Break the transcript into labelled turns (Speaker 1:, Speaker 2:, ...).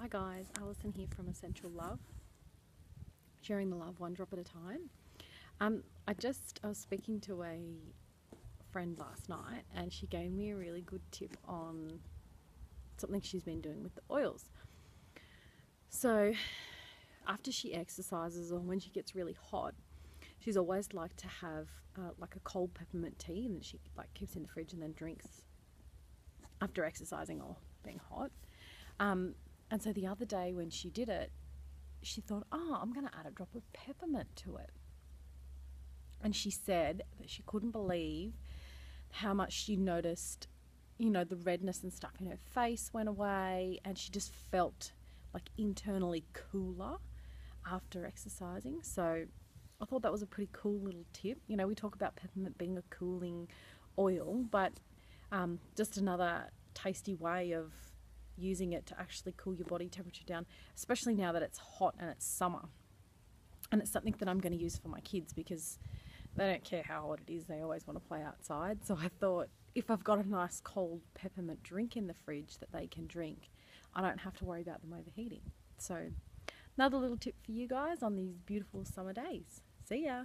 Speaker 1: Hi guys, Alison here from Essential Love, sharing the love one drop at a time. Um, I just I was speaking to a friend last night, and she gave me a really good tip on something she's been doing with the oils. So, after she exercises or when she gets really hot, she's always liked to have uh, like a cold peppermint tea, and she like keeps in the fridge and then drinks after exercising or being hot. Um, and so the other day when she did it, she thought, oh, I'm going to add a drop of peppermint to it. And she said that she couldn't believe how much she noticed, you know, the redness and stuff in her face went away, and she just felt like internally cooler after exercising. So I thought that was a pretty cool little tip. You know, we talk about peppermint being a cooling oil, but um, just another tasty way of using it to actually cool your body temperature down, especially now that it's hot and it's summer. And it's something that I'm going to use for my kids because they don't care how hot it is, they always want to play outside. So I thought if I've got a nice cold peppermint drink in the fridge that they can drink, I don't have to worry about them overheating. So, another little tip for you guys on these beautiful summer days. See ya!